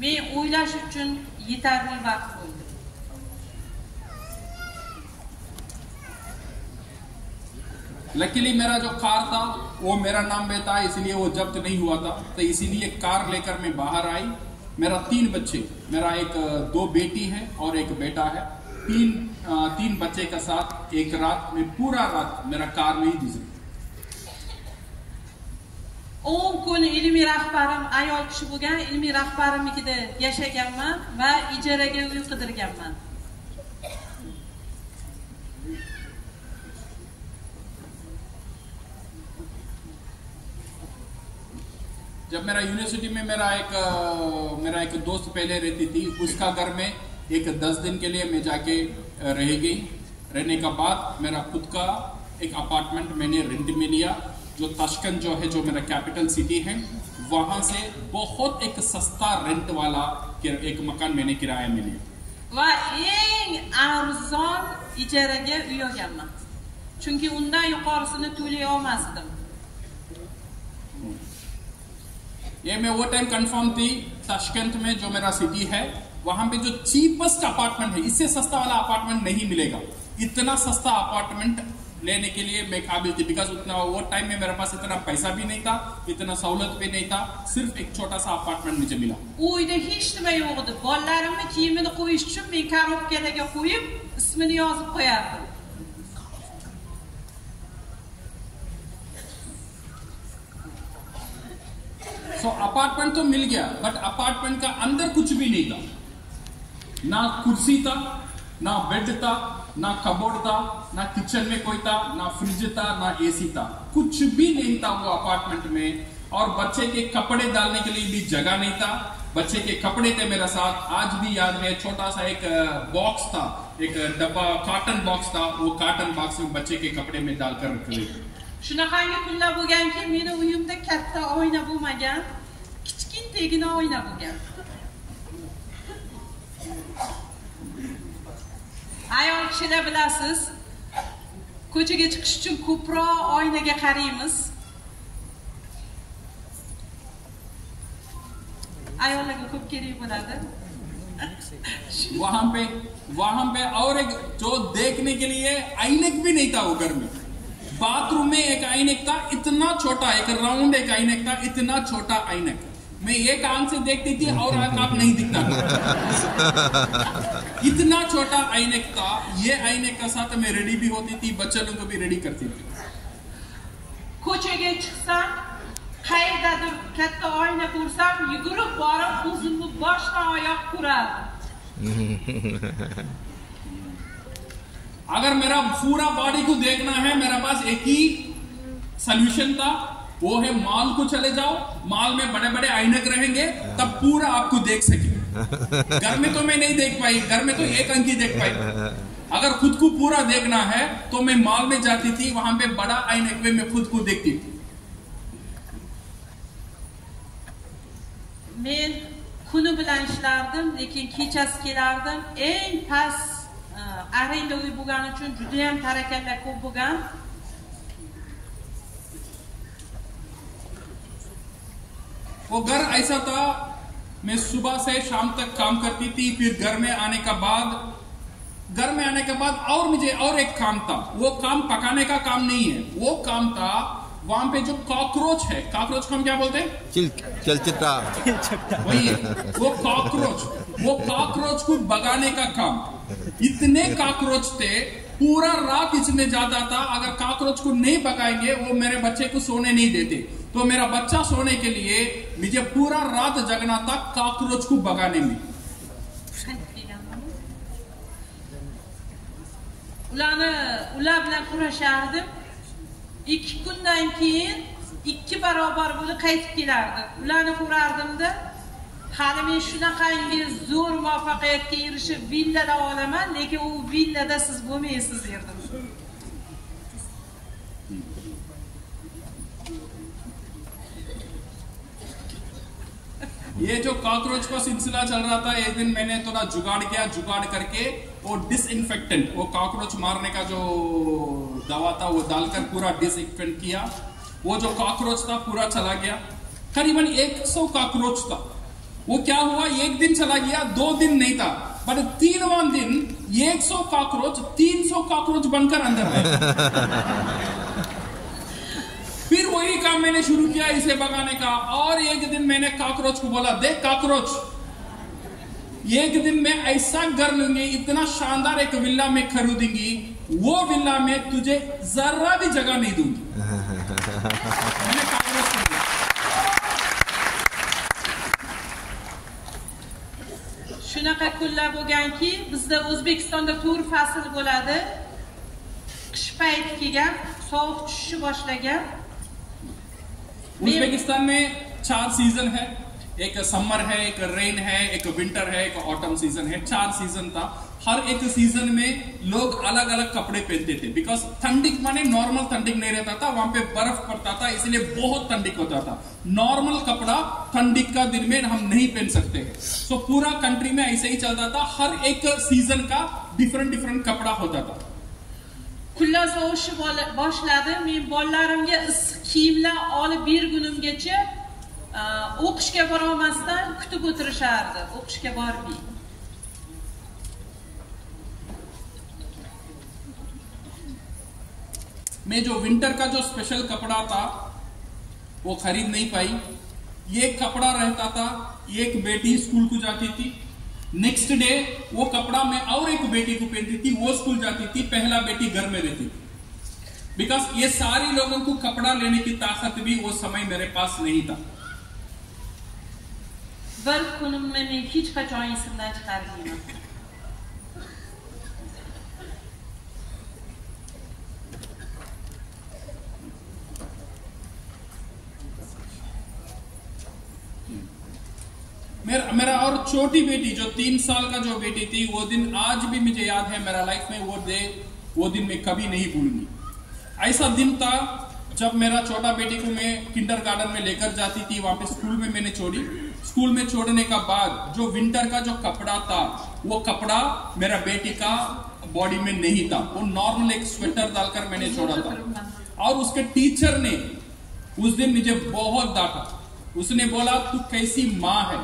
men o'ylash uchun yetarli vaqt bo'ldi luckily मेरा जो car था, वो मेरा नाम में था, इसलिए वो जब्त नहीं हुआ था। तो इसीलिए कार लेकर मैं बाहर आई। मेरा तीन बच्चे, मेरा एक, दो बेटी है और एक बेटा है। तीन तीन बच्चे के साथ एक रात में, पूरा रात मेरा कार में ही गुजरी। O'n kun ilmiy rahbarim ayol kishi bo'lgan ilmiy rahbarimnikida yashaganman va ijaraga uy qidirganman जब मेरा यूनिवर्सिटी में मेरा एक मेरा एक दोस्त पहले रहती थी उसका घर में एक दस दिन के लिए मैं जाके रह गई रहने का बाद मेरा खुद का एक अपार्टमेंट मैंने रेंट में लिया जो तशकन जो है जो मेरा कैपिटल सिटी है वहाँ से बहुत एक सस्ता रेंट वाला एक मकान मैंने किराए में लिया va eng arzon ijaraga uy olganman chunki undan yuqorisini to'lay olmasdim ये मैं वो टाइम कंफर्म थी ताशकंद में जो मेरा सिटी है वहाँ पे जो चीपेस्ट अपार्टमेंट है इससे सस्ता वाला अपार्टमेंट नहीं मिलेगा। इतना सस्ता अपार्टमेंट लेने के लिए मैं काबिल थी बिकॉज़ उतना वो टाइम में मेरे पास इतना पैसा भी नहीं था इतना सहूलत भी नहीं था सिर्फ़ एक छोटा सा अपार्टमेंट मुझे मिला। U uyda hech nima yo'q edi bolalarimni kiyimini qo'yish uchun men korobkalarga qo'yib ismini yozib qo'yardim so apartment तो मिल गया बट अपार्टमेंट का अंदर कुछ भी नहीं था। ना कुर्सी था ना बेड था ना कबोर्ड था, ना किचन में कोई था, ना फ्रिज था, ना एसी था। कुछ भी नहीं था वो अपार्टमेंट में। और बच्चे के कपड़े डालने के लिए भी जगह नहीं था। बच्चे के कपड़े थे मेरे साथ। आज भी याद है, छोटा सा एक बॉक्स था। एक डब्बा कार्टन बॉक्स था। वो कार्टन बॉक्स में बच्चे के कपड़े में डालकर रख रहे shunaqangi kunlar bo'lganki meni uyimda katta oyna bo'lmagan kichkintagina oyna bo'lgan ayol kishilar bilasiz ko'chaga chiqish uchun ko'proq oynaga qaraymiz ayollarga ko'p kerak bo'ladi वहाँ पे वहाँ पे और एक जो देखने के लिए आईनेक भी नहीं था वो घर में बाथरूम में एक आईनेक था इतना छोटा एक राउंड एक आईनेक था इतना छोटा आईनेक मैं एक आँख से देखती थी और आँख आप नहीं दिखता। इतना छोटा आईनेक था ये आईनेक का साथ मैं रेडी भी होती थी बच्चे लोगों को भी रेडी करती थी। Ko'chaga chiqsam qayerdadir katta oyna ko'rsam yugurib borib o'zimni boshdan oyoq ko'rardim अगर मेरा पूरा बॉडी को देखना है मेरे पास एक ही सोल्यूशन था। वो है, मॉल को चले जाओ, मॉल में बड़े बड़े आईनक रहेंगे, तब पूरा आपको देख सके घर में तो मैं नहीं देख पाई, घर में तो एक अंक देख पाई। अगर खुद को पूरा देखना है तो मैं मॉल में जाती थी, वहाँ पे बड़ा आईनक में खुद को देखती थी। Men kuni bilan ishlardim lekin kechasi kelardim eng past arenda uy bo'lgani uchun judayam tarakanlar ko'p bo'lgan वो घर ऐसा था मैं सुबह से शाम तक काम करती थी फिर घर में आने का बाद घर में आने के बाद और मुझे और एक काम था। वो काम पकाने का काम नहीं है। वो काम था वहाँ पे जो कॉकरोच है कॉकरोच को हम क्या बोलते हैं? चिल वही है। वो कॉकरोच वो कॉकरोच को भगाने का काम। इतने कॉकरोच थे पूरा रात इसमें जाता था अगर कॉकरोच को नहीं भगाएँगे वो मेरे बच्चे को सोने नहीं देते तो मेरा बच्चा सोने के लिए मुझे पूरा रात जगना था कॉकरोच को भगाने में ularni ular bilan kurashardim ikki kundan keyin ikki barobar bo'lib qaytib kelardim ularni ko'rardimda hali men shunaqangi zo'r muvaffaqiyatga erishib, villada olaman, lekin u villada siz bo'lmaysiz derdim. ये जो कॉकरोच का सिलसिला चल रहा था एक दिन मैंने थोड़ा जुगाड़ किया जुगाड़ करके वो डिसइंफेक्टेंट वो कॉकरोच मारने का जो दवा था वो डालकर पूरा डिसइंफेक्ट किया वो जो कॉकरोच था पूरा चला गया करीबन 100 कॉकरोच था वो क्या हुआ? एक दिन चला गया, दो दिन नहीं था। बट तीनवा दिन 100 कॉकरोच 300 कॉकरोच बनकर अंदर है फिर वही काम मैंने शुरू किया इसे भगाने का। और एक दिन मैंने कॉकरोच को बोला, देख कॉकरोच, एक दिन मैं ऐसा घर लूँगी, इतना शानदार एक विल्ला में खरीदूँगी, वो विल्ला में तुझे जरा भी जगह नहीं दूँगी कॉकरोच को बोला shunaqa kunlar bo'lganki bizda o'zbekistonda to'rt fasl bo'ladi qish payti kelgan sovuq tushishni boshlagan Uzbekistan में चार सीज़न है एक समर है एक रेन है एक विंटर है एक ऑटम सीज़न है चार सीज़न था हर एक सीज़न में लोग अलग अलग कपड़े पहनते थे। बिकॉज़ ठंडिक माने नॉर्मल ठंडिक नहीं रहता था वहाँ पे बर्फ़ पड़ता था इसलिए बहुत ठंडिक होता था। नॉर्मल कपड़ा ठंडिक का दिन में हम नहीं पहन सकते। हैं सो so, पूरा कंट्री में ऐसे ही चलता था हर एक सीज़न का डिफरेंट डिफरेंट कपड़ा होता था। sovishni bola- boshladi men bolalarimga issiq kiyimlar olib bergunimgacha o'qishga borolmasdan kutib o'tirishardi o'qishga bormay मैं जो विंटर का जो स्पेशल कपड़ा था, वो खरीद नहीं पाई। ये कपड़ा रहता था एक बेटी स्कूल को जाती थी। नेक्स्ट डे वो कपड़ा मैं और एक बेटी को पहनती थी, वो स्कूल जाती थी, पहला बेटी घर में रहती थी। बिकॉज़ ये सारी लोगों को कपड़ा लेने की ताकत भी वो समय मेरे पास नहीं था। chiqarmayman मेरा मेरा और छोटी बेटी जो तीन साल का जो बेटी थी वो दिन आज भी मुझे याद है मेरा लाइफ में वो डे वो दिन मैं कभी नहीं भूलूँगी। ऐसा दिन था जब मेरा छोटा बेटी को मैं किंडर गार्डन में लेकर जाती थी वहाँ पे स्कूल में मैंने छोड़ी। स्कूल में छोड़ने का बाद जो विंटर का जो कपड़ा था वो कपड़ा मेरा बेटी का बॉडी में नहीं था। वो नॉर्मल एक स्वेटर डालकर मैंने छोड़ा था। और उसके टीचर ने उस दिन मुझे बहुत डांटा। उसने बोला तू कैसी माँ है?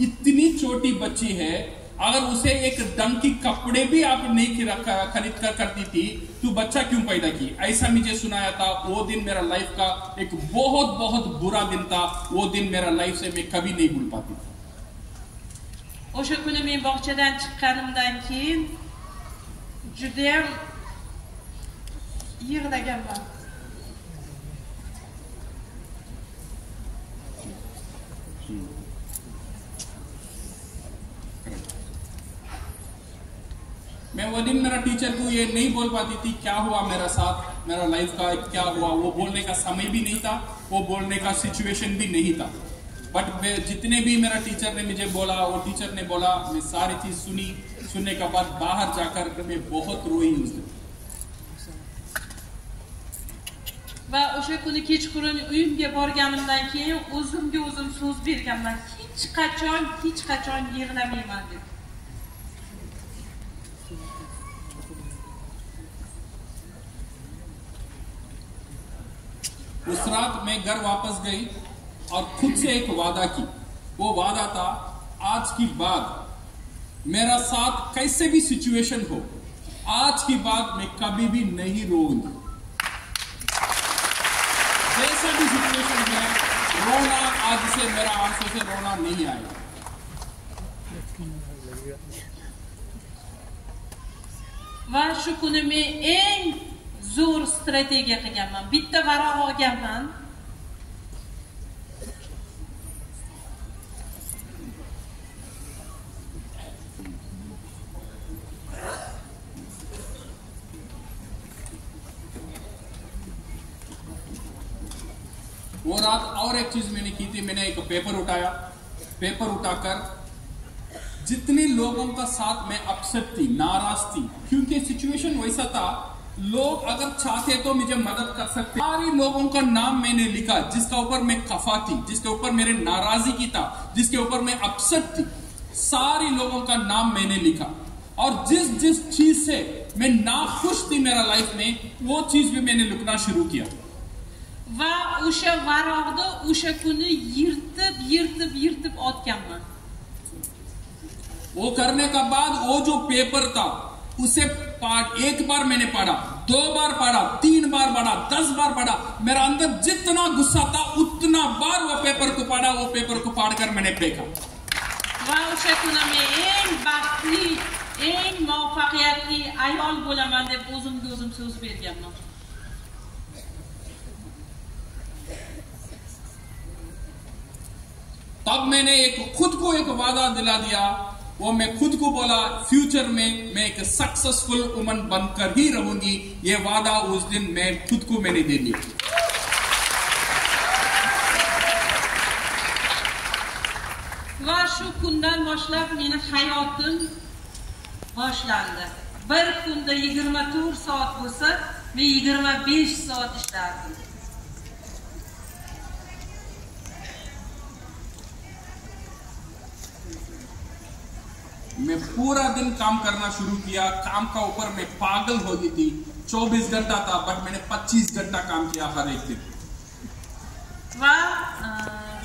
इतनी छोटी बच्ची है, अगर उसे एक दम की कपड़े भी आप नहीं खरीद कर करती थी तो बच्चा क्यों पैदा की? ऐसा मुझे सुनाया था, वो दिन मेरा लाइफ का एक बहुत बहुत बुरा दिन था, वो दिन मेरा लाइफ से मैं कभी नहीं भूल पाती o'sha kuni men bog'chadan chiqqanimdan keyin judayam yig'laganman मैं वो दिन मेरा टीचर को ये नहीं बोल पाती थी, क्या हुआ मेरा साथ? मेरा लाइफ का क्या हुआ? वो बोलने का समय भी नहीं था, वो बोलने का सिचुएशन भी नहीं था। बट जितने भी मेरा टीचर ने मुझे बोला, वो टीचर ने बोला, मैं सारी चीज़ सुनी। सुनने के बाद बाहर जाकर मैं बहुत रोई उस दिन। Va, o'sha kuni kechqurun uyimga borganimdan keyin o'zimga o'zim so'z berganman. Hech qachon hech qachon yig'lamayman deb उस रात मैं घर वापस गई और खुद से एक वादा की। वो वादा था, आज की बाद मेरा साथ कैसे भी सिचुएशन हो, आज की बात मैं कभी भी नहीं रोऊँगी। जैसा भी सिचुएशन है, रोना, आज से मेरा आँसू से रोना नहीं आएगा। kuni men eng zo'r strategiya qilganman. Bitta varaq olganman. वो रात और एक चीज़ मैंने की थी मैंने एक पेपर उठाया पेपर उठाकर जितने लोगों का साथ में अपसेट थी, नाराज़ थी, क्योंकि सिचुएशन वैसा था लोग अगर चाहते तो मुझे मदद कर सकते। सारे लोगों का नाम मैंने लिखा जिसका ऊपर मैं खफा थी जिसके ऊपर मेरे नाराज़गी की था जिसके ऊपर मैं अपसेट थी। सारे लोगों का नाम मैंने लिखा। और जिस जिस चीज़ से मैं नाखुश थी मेरा लाइफ में वो चीज़ भी मैंने लिखना शुरू किया। Va o'sha varoqni o'sha kuni yirtib yirtib yirtib otganman वो करने का बाद वो जो पेपर था उसे पा- एक बार मैंने पढ़ा दो बार पढ़ा तीन बार पढ़ा दस बार पढ़ा मेरा अंदर जितना गुस्सा था उतना बार वो पेपर को पढ़ा वो पेपर को पढ़कर मैंने फेंका। तब मैंने एक खुद को एक वादा दिला दिया वो मैं खुद को बोला फ्यूचर में मैं एक सक्सेसफुल वुमन बनकर ही रहूँगी ये वादा उस दिन मैं खुद को मैंने दे दिया va shu kundan boshlab meni hayotim boshlandi bir kunda yigirma to'rt soat bo'lsa men yigirma besh soat ishlardim मैं पूरा दिन काम करना शुरू किया, काम का ऊपर मैं पागल हो गई थी। 24 घंटा था, बट मैंने 25 घंटा काम किया हर एक दिन। वाह